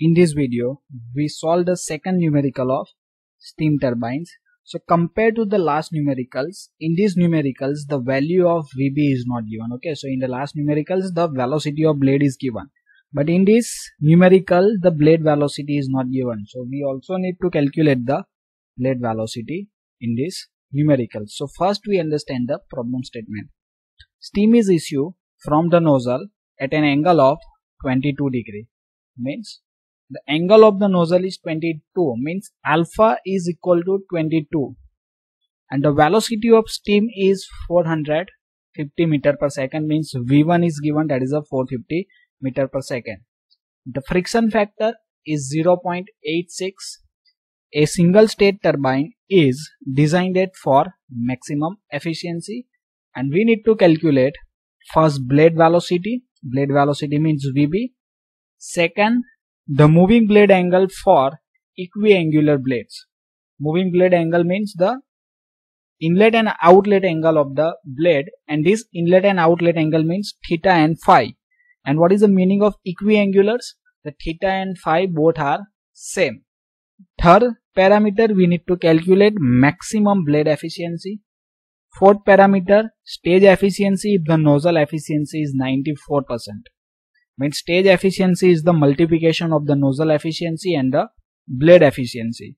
In this video, we solved the second numerical of steam turbines. So compared to the last numericals, in these numericals, the value of VB is not given. Okay, so in the last numericals, the velocity of blade is given. But in this numerical, the blade velocity is not given. So we also need to calculate the blade velocity in this numerical. So first we understand the problem statement. Steam is issued from the nozzle at an angle of 22 degree means the angle of the nozzle is 22 means alpha is equal to 22 and the velocity of steam is 450 meter per second means v1 is given that is a 450 meter per second. The friction factor is 0.86 a single stage turbine is designed for maximum efficiency and we need to calculate first blade velocity. Blade velocity means vb second the moving blade angle for equiangular blades. Moving blade angle means the inlet and outlet angle of the blade and this inlet and outlet angle means theta and phi. And what is the meaning of equiangulars? The theta and phi both are same. Third parameter we need to calculate maximum blade efficiency. Fourth parameter stage efficiency if the nozzle efficiency is 94 percent means stage efficiency is the multiplication of the nozzle efficiency and the blade efficiency.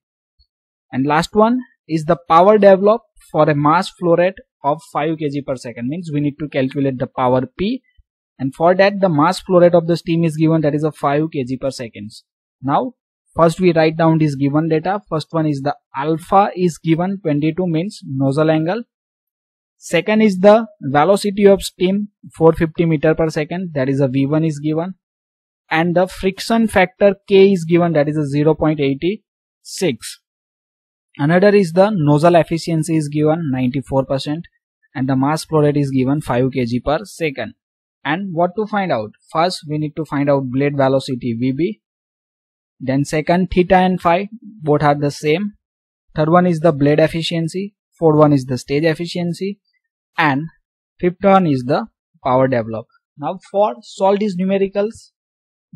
And last one is the power developed for a mass flow rate of 5 kg per second. Means we need to calculate the power p. And for that the mass flow rate of the steam is given that is a 5 kg per seconds. Now first we write down this given data. First one is the alpha is given 22 means nozzle angle Second is the velocity of steam 450 meter per second that is a V1 is given and the friction factor K is given that is a 0.86. Another is the nozzle efficiency is given 94% and the mass flow rate is given 5 kg per second. And what to find out? First we need to find out blade velocity VB. Then second theta and phi both are the same. Third one is the blade efficiency. Fourth one is the stage efficiency and fifth one is the power developed. Now for solve these numericals,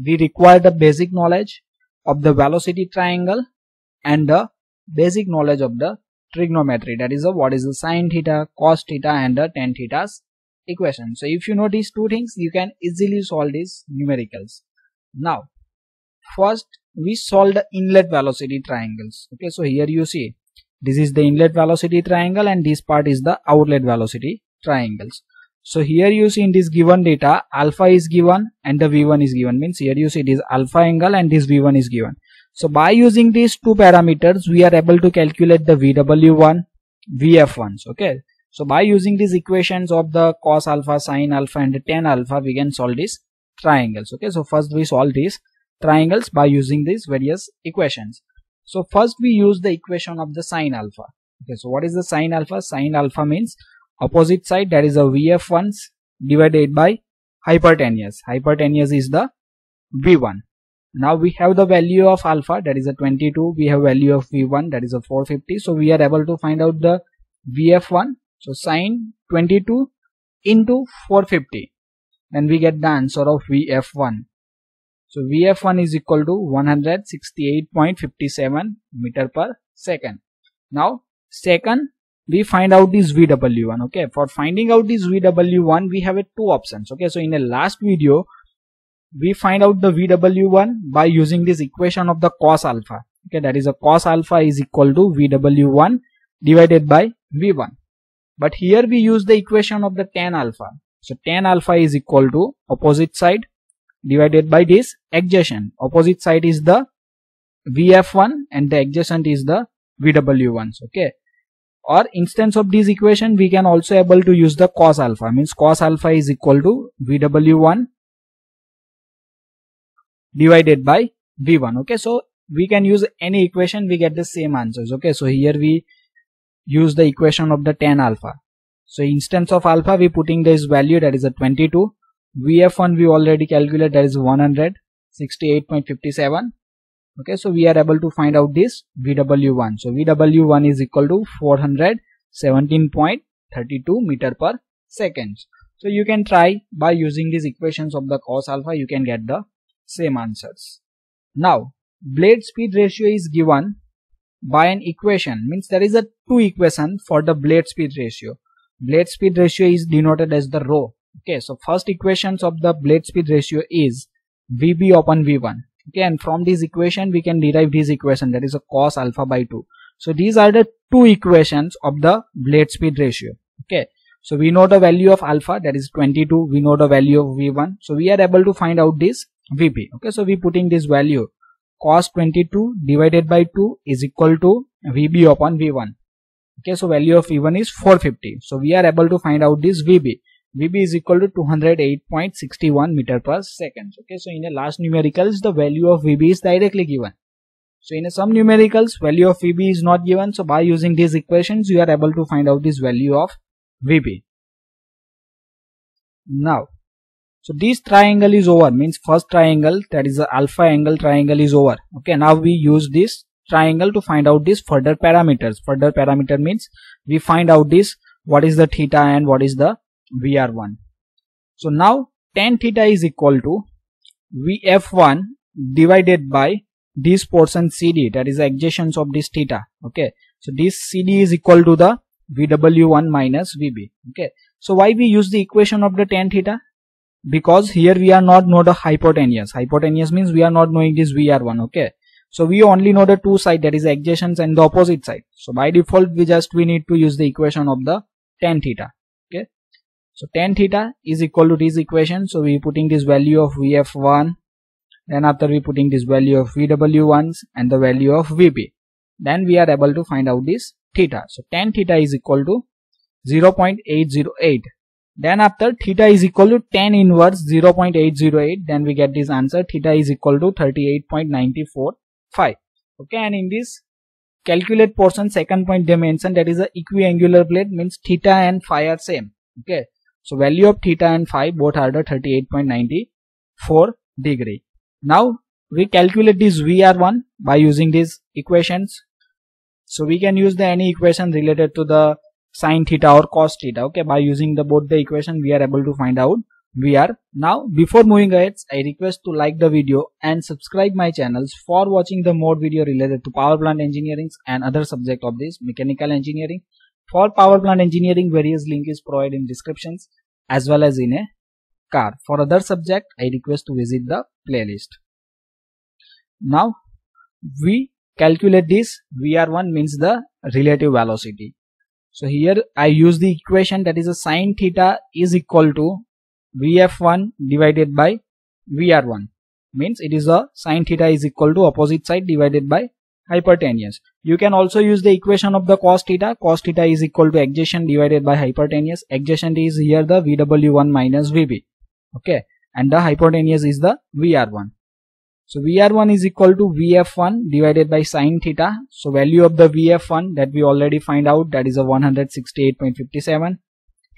we require the basic knowledge of the velocity triangle and the basic knowledge of the trigonometry that is a what is the sine theta, cos theta and the tan theta's equation. So if you know these two things you can easily solve these numericals. Now first we solve the inlet velocity triangles. Okay so here you see this is the inlet velocity triangle and this part is the outlet velocity triangles. So here you see in this given data alpha is given and the V1 is given means here you see this alpha angle and this V1 is given. So by using these two parameters we are able to calculate the VW1, VF1s okay. So by using these equations of the cos alpha, sine alpha and tan alpha we can solve these triangles okay. So first we solve these triangles by using these various equations. So first we use the equation of the sine alpha. Okay, so what is the sine alpha? Sine alpha means opposite side that is a VF1 divided by hypotenuse. Hypotenuse is the V1. Now we have the value of alpha that is a 22. We have value of V1 that is a 450. So we are able to find out the VF1. So sine 22 into 450. Then we get the answer of VF1. So VF1 is equal to 168.57 meter per second. Now second we find out this VW1 okay? For finding out this VW1 we have a two options okay? So in the last video we find out the VW1 by using this equation of the cos alpha okay? That is a cos alpha is equal to VW1 divided by V1 but here we use the equation of the tan alpha. So tan alpha is equal to opposite side divided by this adjacent. Opposite side is the VF1 and the adjacent is the VW1s. Okay. Or instance of this equation, we can also able to use the cos alpha. Means cos alpha is equal to VW1 divided by V1. Okay. So we can use any equation, we get the same answers. Okay. So here we use the equation of the tan alpha. So instance of alpha, we putting this value that is a 22 VF1 we already calculated that is 168.57 okay so we are able to find out this VW1 so VW1 is equal to 417.32 meter per second so you can try by using these equations of the cos alpha you can get the same answers Now blade speed ratio is given by an equation means there is a two equation for the blade speed ratio. Blade speed ratio is denoted as the rho. Okay, so first equations of the blade speed ratio is VB upon V1. Okay, and from this equation we can derive this equation that is a cos alpha by 2. So these are the two equations of the blade speed ratio. Okay, so we know the value of alpha that is 22. We know the value of V1. So we are able to find out this VB. Okay, so we putting this value cos 22 divided by 2 is equal to VB upon V1. Okay, so value of V1 is 450. So we are able to find out this VB. VB is equal to 208.61 meter per second. Okay, so in a last numericals, the value of VB is directly given. So in some numericals, value of VB is not given. So by using these equations, you are able to find out this value of VB. Now, so this triangle is over means first triangle that is the alpha angle triangle is over. Okay, now we use this triangle to find out these further parameters. Further parameter means we find out this what is the theta and what is the VR1. So now tan theta is equal to VF1 divided by this portion CD that is the adjacent of this theta. Okay. So this CD is equal to the VW1 minus VB. Okay. So why we use the equation of the tan theta? Because here we are not know the hypotenuse. Hypotenuse means we are not knowing this VR1. Okay. So we only know the two side that is adjacent and the opposite side. So by default we just we need to use the equation of the tan theta. So tan theta is equal to this equation. So we putting this value of VF1. Then after we putting this value of VW1 and the value of VB. Then we are able to find out this theta. So tan theta is equal to 0.808. Then after theta is equal to tan inverse 0.808 then we get this answer theta is equal to 38.945. Okay and in this calculate portion second point dimension that is a equiangular blade means theta and phi are same. Okay. So value of theta and phi both are the 38.94 degree. Now we calculate this VR1 by using these equations. So we can use the any equation related to the sine theta or cos theta. Okay, by using the both the equation we are able to find out VR. Now before moving ahead, I request to like the video and subscribe my channels for watching the more video related to power plant engineering and other subject of this mechanical engineering. For power plant engineering, various link is provided in descriptions as well as in a car. For other subject, I request to visit the playlist. Now, we calculate this VR1 means the relative velocity. So here I use the equation that is a sine theta is equal to VF1 divided by VR1 means it is a sine theta is equal to opposite side divided by hypotenuse. You can also use the equation of the cos theta. Cos theta is equal to adjacent divided by hypotenuse. Adjacent is here the VW1 minus VB. Okay. And the hypotenuse is the VR1. So VR1 is equal to VF1 divided by sine theta. So value of the VF1 that we already find out that is a 168.57.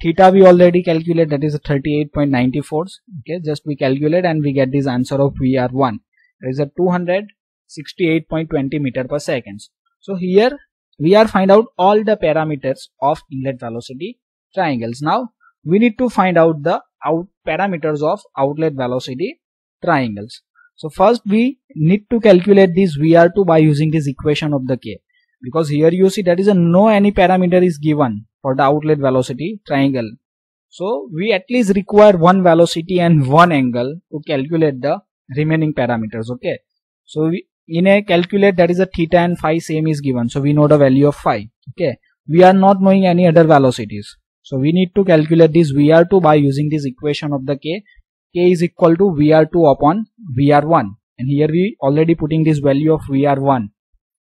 Theta we already calculate that is a 38.94. Okay. Just we calculate and we get this answer of VR1. That is a 200 68.20 meter per second. So here we are find out all the parameters of inlet velocity triangles. Now we need to find out the out parameters of outlet velocity triangles. So first we need to calculate this VR2 by using this equation of the K because here you see that is a no any parameter is given for the outlet velocity triangle. So we at least require one velocity and one angle to calculate the remaining parameters. Okay. So we, in a calculate that is a theta and phi same is given. So we know the value of phi. Okay. We are not knowing any other velocities. So we need to calculate this vr2 by using this equation of the k. K is equal to vr2 upon vr1 and here we already putting this value of vr1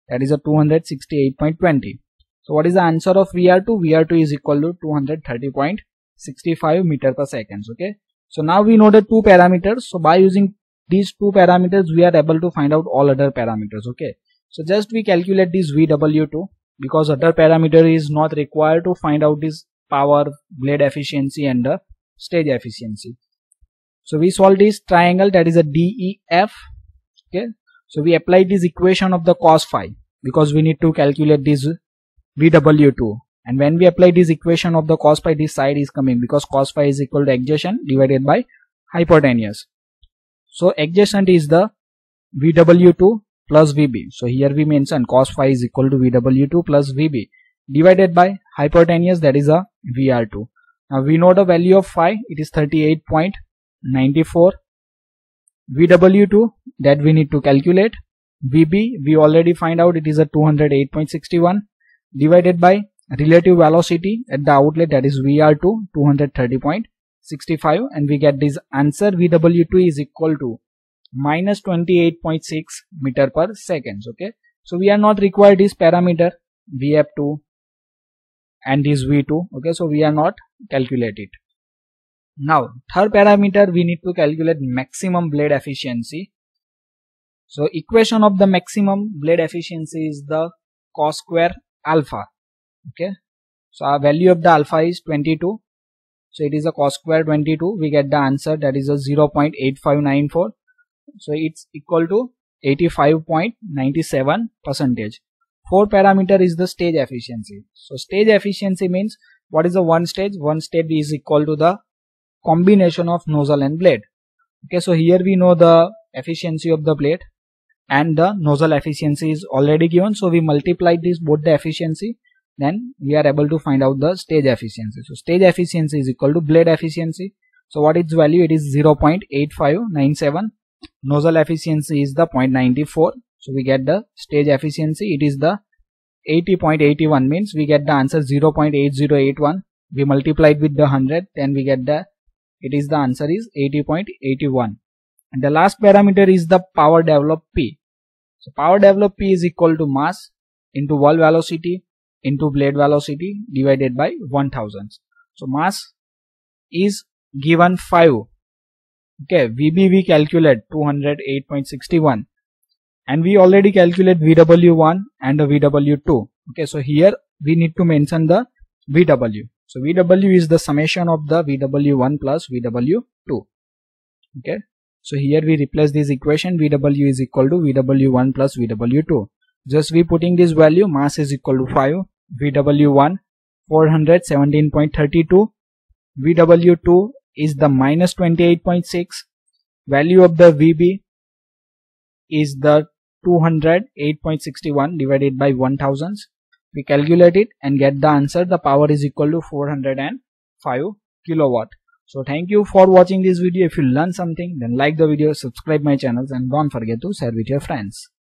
that is a 268.20 so what is the answer of vr2 vr2 is equal to 230.65 meter per seconds okay. So now we know the two parameters. So by using these two parameters we are able to find out all other parameters okay? So just we calculate this vw2 because other parameter is not required to find out this power blade efficiency and the stage efficiency. So we solve this triangle that is a def okay? So we apply this equation of the cos phi because we need to calculate this vw2 and when we apply this equation of the cos phi this side is coming because cos phi is equal to adjacent divided by hypotenuse so adjacent is the VW2 plus VB. So here we mention cos phi is equal to VW2 plus VB divided by hypotenuse that is a VR2. Now we know the value of phi it is 38.94 VW2 that we need to calculate VB we already find out it is a 208.61 divided by relative velocity at the outlet that is VR2 230.65 and we get this answer VW2 is equal to minus 28.6 meter per seconds okay? So we are not required this parameter vf2 and this v2 okay? So we are not calculate it now third parameter we need to calculate maximum blade efficiency. So equation of the maximum blade efficiency is the cos square alpha okay? So our value of the alpha is 22 so it is a cos square 22 we get the answer that is a 0.8594 so it's equal to 85.97 percentage. Four parameter is the stage efficiency. So stage efficiency means what is the one stage? One stage is equal to the combination of nozzle and blade. Okay so here we know the efficiency of the blade and the nozzle efficiency is already given. So we multiply this both the efficiency then we are able to find out the stage efficiency. So stage efficiency is equal to blade efficiency. So what its value? It is 0.8597 nozzle efficiency is the 0.94 so we get the stage efficiency. It is the 80.81 means we get the answer 0.8081 we multiplied with the 100 then we get the it is the answer is 80.81 and the last parameter is the power developed p. So power developed p is equal to mass into whirl velocity into blade velocity divided by 1000 so mass is given 5 okay vb we calculate 208.61 and we already calculate vw1 and the vw2 okay so here we need to mention the vw so vw is the summation of the vw1 plus vw2 okay so here we replace this equation. Vw is equal to vw1 plus vw2 just we putting this value mass is equal to 5 vw1 417.32 vw2 is the minus 28.6 value of the VB is the 208.61 divided by 1000 we calculate it and get the answer. The power is equal to 405 kilowatt. So thank you for watching this video. If you learn something then like the video subscribe my channels and don't forget to share with your friends